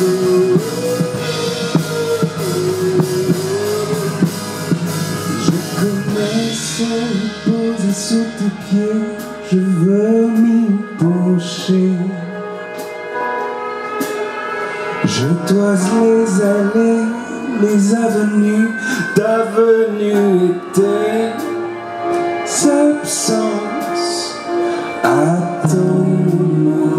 Je posé sous tes pieds, je veux m'y pencher. Je toise les allées, les avenues, d'avenues tes absences. Attends-moi.